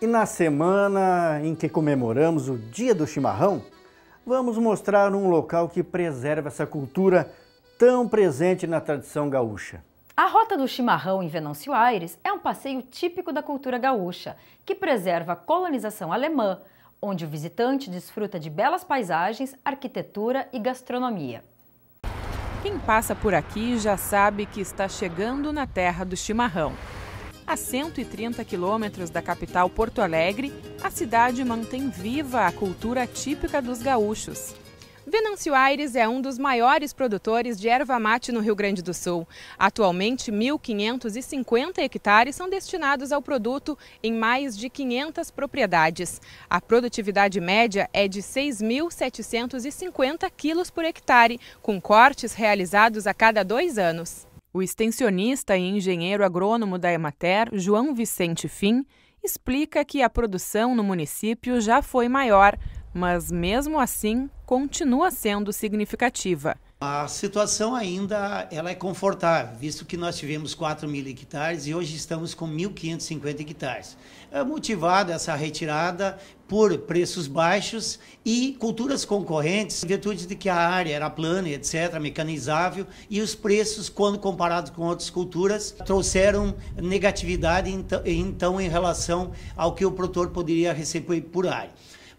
E na semana em que comemoramos o Dia do Chimarrão, vamos mostrar um local que preserva essa cultura tão presente na tradição gaúcha. A Rota do Chimarrão em Venâncio Aires é um passeio típico da cultura gaúcha, que preserva a colonização alemã, onde o visitante desfruta de belas paisagens, arquitetura e gastronomia. Quem passa por aqui já sabe que está chegando na terra do chimarrão. A 130 quilômetros da capital Porto Alegre, a cidade mantém viva a cultura típica dos gaúchos. Venâncio Aires é um dos maiores produtores de erva mate no Rio Grande do Sul. Atualmente, 1.550 hectares são destinados ao produto em mais de 500 propriedades. A produtividade média é de 6.750 quilos por hectare, com cortes realizados a cada dois anos. O extensionista e engenheiro agrônomo da Emater, João Vicente Fim, explica que a produção no município já foi maior, mas mesmo assim continua sendo significativa. A situação ainda ela é confortável, visto que nós tivemos 4 mil hectares e hoje estamos com 1.550 hectares. É motivada essa retirada por preços baixos e culturas concorrentes, em virtude de que a área era plana, etc., mecanizável, e os preços, quando comparados com outras culturas, trouxeram negatividade então em relação ao que o produtor poderia receber por área.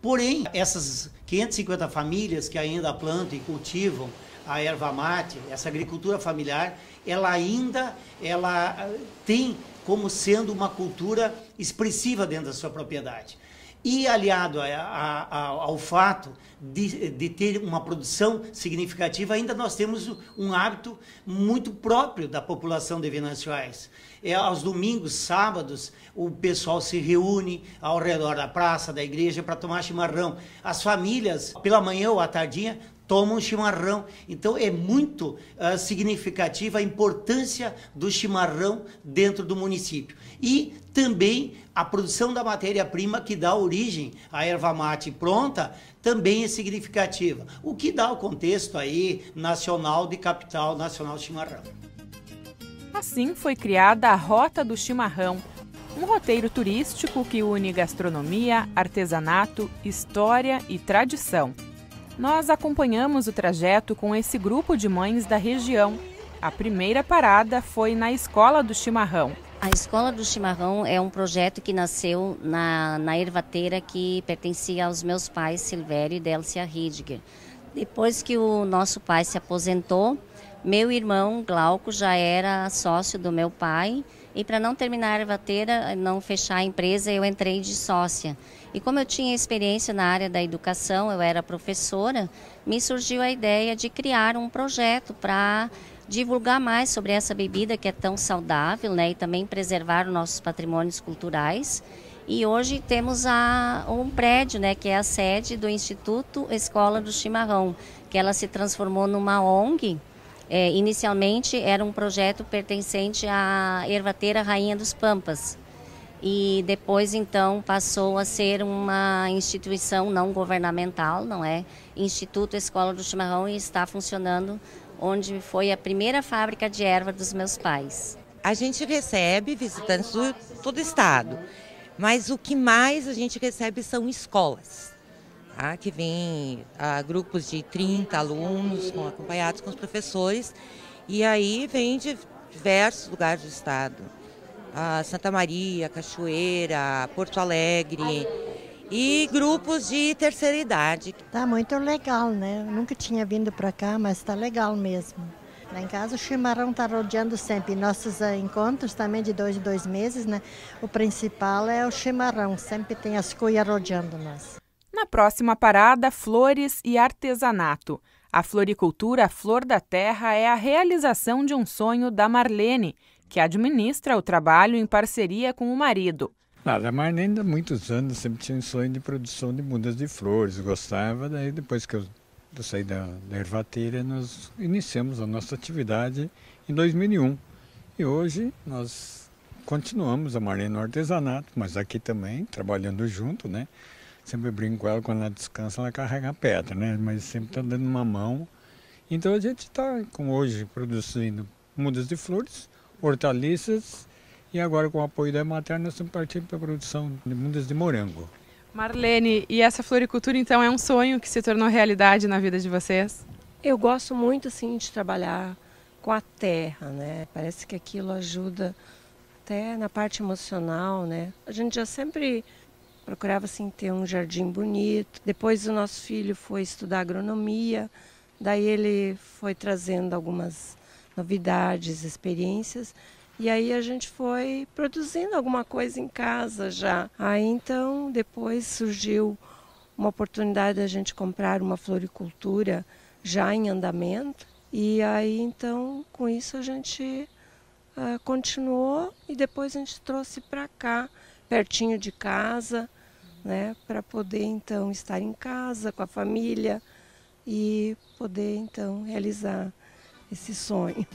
Porém, essas 550 famílias que ainda plantam e cultivam a erva mate, essa agricultura familiar, ela ainda ela eh, tem como sendo uma cultura expressiva dentro da sua propriedade. E aliado a, a, a, ao fato de, de, ter uma produção significativa, ainda nós temos um hábito muito próprio da população de Venâncio Aires. É, aos domingos, sábados, o pessoal se reúne ao redor da praça, da igreja, para tomar chimarrão. As famílias, pela manhã ou à tardinha, tomam chimarrão. Então é muito uh, significativa a importância do chimarrão dentro do município. E também a produção da matéria-prima que dá origem à erva mate pronta também é significativa. O que dá o contexto aí nacional de capital nacional chimarrão. Assim foi criada a Rota do Chimarrão, um roteiro turístico que une gastronomia, artesanato, história e tradição. Nós acompanhamos o trajeto com esse grupo de mães da região. A primeira parada foi na Escola do Chimarrão. A Escola do Chimarrão é um projeto que nasceu na, na ervateira que pertencia aos meus pais, Silvério e Delcia Ridger. Depois que o nosso pai se aposentou, meu irmão Glauco já era sócio do meu pai e para não terminar a ervateira, não fechar a empresa, eu entrei de sócia. E como eu tinha experiência na área da educação, eu era professora, me surgiu a ideia de criar um projeto para divulgar mais sobre essa bebida que é tão saudável, né, e também preservar os nossos patrimônios culturais. E hoje temos a, um prédio, né, que é a sede do Instituto Escola do Chimarrão, que ela se transformou numa ONG. É, inicialmente era um projeto pertencente à Ervateira Rainha dos Pampas, e depois então passou a ser uma instituição não governamental, não é? Instituto Escola do Chimarrão e está funcionando onde foi a primeira fábrica de erva dos meus pais. A gente recebe visitantes do todo o estado, mas o que mais a gente recebe são escolas, tá? que vêm a grupos de 30 alunos com, acompanhados com os professores, e aí vem de diversos lugares do estado a Santa Maria, Cachoeira, Porto Alegre e grupos de terceira idade. Tá muito legal, né? Eu nunca tinha vindo para cá, mas está legal mesmo. Lá em casa o chimarrão está rodeando sempre. Nossos uh, encontros também de dois em dois meses, né? O principal é o chimarrão, sempre tem as cuias rodeando nós. Na próxima parada, flores e artesanato. A floricultura Flor da Terra é a realização de um sonho da Marlene, que administra o trabalho em parceria com o marido. Nada, a Marlene há muitos anos sempre tinha um sonho de produção de mudas de flores, gostava, daí depois que eu saí da, da ervateira, nós iniciamos a nossa atividade em 2001. E hoje nós continuamos a Marlene no artesanato, mas aqui também, trabalhando junto, né? Sempre brinco com ela, quando ela descansa, ela carrega a pedra, né? Mas sempre está dando uma mão. Então a gente está, com hoje, produzindo mudas de flores, hortaliças E agora, com o apoio da Emater, nós estamos partindo para a produção de mudas de morango. Marlene, e essa floricultura então é um sonho que se tornou realidade na vida de vocês? Eu gosto muito assim de trabalhar com a terra, né? Parece que aquilo ajuda até na parte emocional, né? A gente já sempre procurava assim ter um jardim bonito. Depois o nosso filho foi estudar agronomia, daí ele foi trazendo algumas novidades, experiências. E aí a gente foi produzindo alguma coisa em casa já. Aí então depois surgiu uma oportunidade da gente comprar uma floricultura já em andamento. E aí então com isso a gente uh, continuou e depois a gente trouxe para cá, pertinho de casa, né, para poder então estar em casa com a família e poder então realizar esse sonho.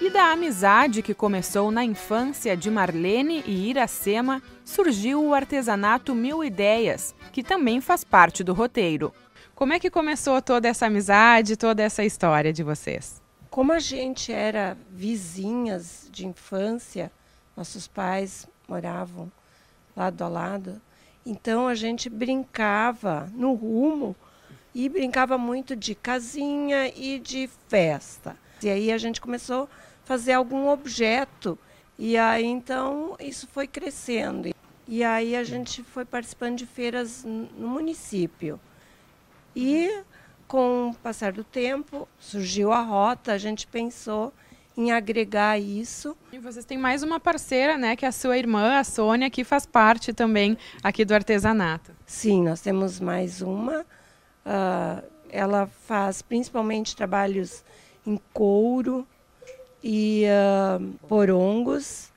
E da amizade que começou na infância de Marlene e Iracema, surgiu o artesanato Mil Ideias, que também faz parte do roteiro. Como é que começou toda essa amizade, toda essa história de vocês? Como a gente era vizinhas de infância, nossos pais moravam lado a lado, então a gente brincava no rumo e brincava muito de casinha e de festa. E aí a gente começou a fazer algum objeto e aí então isso foi crescendo. E aí a gente foi participando de feiras no município. E com o passar do tempo, surgiu a rota, a gente pensou em agregar isso. E vocês têm mais uma parceira, né, que é a sua irmã, a Sônia, que faz parte também aqui do artesanato. Sim, nós temos mais uma Uh, ela faz principalmente trabalhos em couro e uh, porongos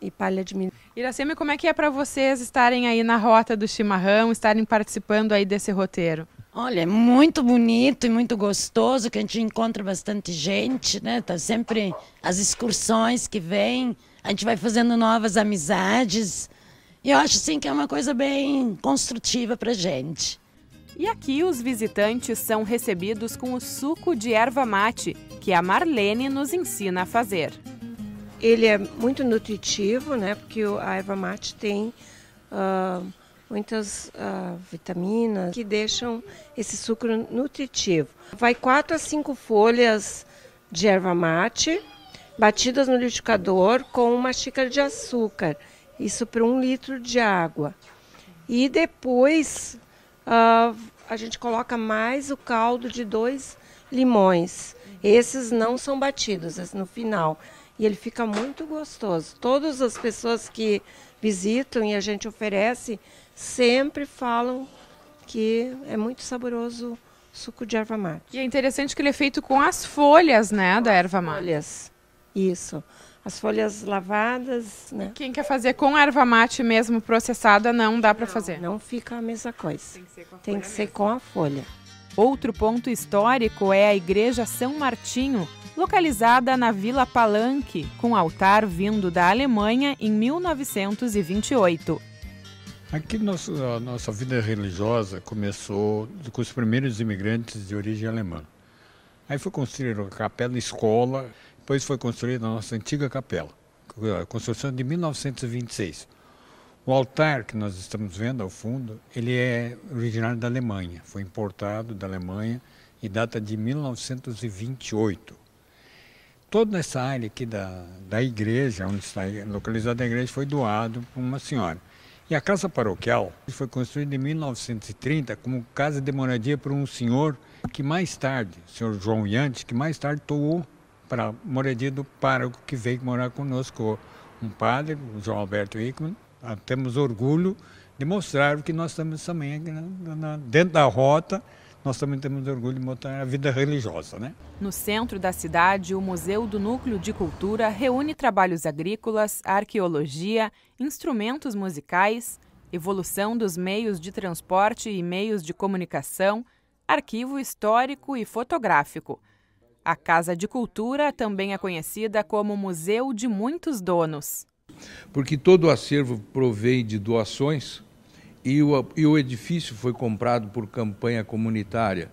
e palha de milho. Iracema, como é que é para vocês estarem aí na rota do chimarrão, estarem participando aí desse roteiro? Olha, é muito bonito e muito gostoso, que a gente encontra bastante gente, né? Tá sempre as excursões que vêm, a gente vai fazendo novas amizades. E eu acho sim que é uma coisa bem construtiva para gente. E aqui os visitantes são recebidos com o suco de erva mate, que a Marlene nos ensina a fazer. Ele é muito nutritivo, né? Porque a erva mate tem uh, muitas uh, vitaminas que deixam esse suco nutritivo. Vai quatro a cinco folhas de erva mate batidas no liquidificador com uma xícara de açúcar. Isso para um litro de água. E depois uh, a gente coloca mais o caldo de dois limões. Esses não são batidos, no final. E ele fica muito gostoso. Todas as pessoas que visitam e a gente oferece sempre falam que é muito saboroso suco de erva mate. E é interessante que ele é feito com as folhas, né, da erva mate. Folhas, isso as folhas lavadas, né? Quem quer fazer com erva mate mesmo processada não dá para fazer. Não fica a mesma coisa. Tem que ser com a, Tem que ser com a folha. Outro ponto histórico é a Igreja São Martinho, localizada na Vila Palanque, com altar vindo da Alemanha em 1928. Aqui nosso, a nossa vida religiosa começou com os primeiros imigrantes de origem alemã. Aí foi construída a capela escola, depois foi construída a nossa antiga capela, construção de 1926. O altar que nós estamos vendo ao fundo, ele é originário da Alemanha, foi importado da Alemanha e data de 1928. Toda essa área aqui da, da igreja, onde está localizada a igreja, foi doado por uma senhora. E a casa paroquial foi construída em 1930 como casa de moradia por um senhor que mais tarde, o senhor João Yantes, que mais tarde doou para a moradia do pároco que veio morar conosco, um padre, o João Alberto Hickman. Ah, temos orgulho de mostrar que nós estamos também dentro da rota, nós também temos orgulho de mostrar a vida religiosa. Né? No centro da cidade, o Museu do Núcleo de Cultura reúne trabalhos agrícolas, arqueologia, instrumentos musicais, evolução dos meios de transporte e meios de comunicação, arquivo histórico e fotográfico. A Casa de Cultura também é conhecida como Museu de Muitos Donos. Porque todo o acervo provém de doações e o, e o edifício foi comprado por campanha comunitária.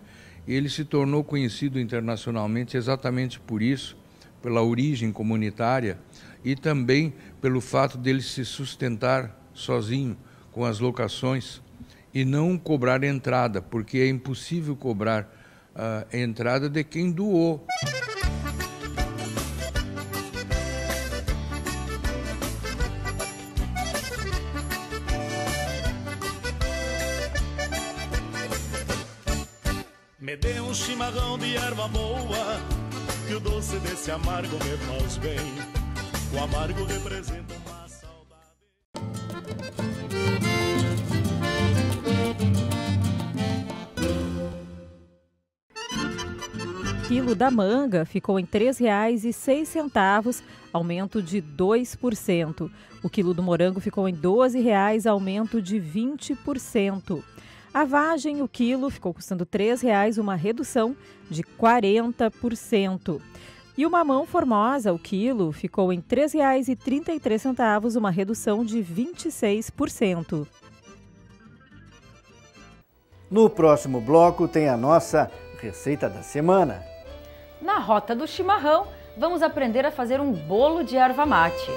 Ele se tornou conhecido internacionalmente exatamente por isso, pela origem comunitária e também pelo fato dele se sustentar sozinho com as locações e não cobrar entrada, porque é impossível cobrar a entrada de quem doou. Me dê um chimarrão de erva boa, que o doce desse amargo me faz bem. O amargo representa uma quilo da manga ficou em R$ 3,06, aumento de 2%. O quilo do morango ficou em R$ 12,00, aumento de 20%. A vagem, o quilo, ficou custando R$ 3,00, uma redução de 40%. E o mamão formosa, o quilo, ficou em R$ 3,33, uma redução de 26%. No próximo bloco tem a nossa receita da semana. Na rota do chimarrão, vamos aprender a fazer um bolo de erva mate.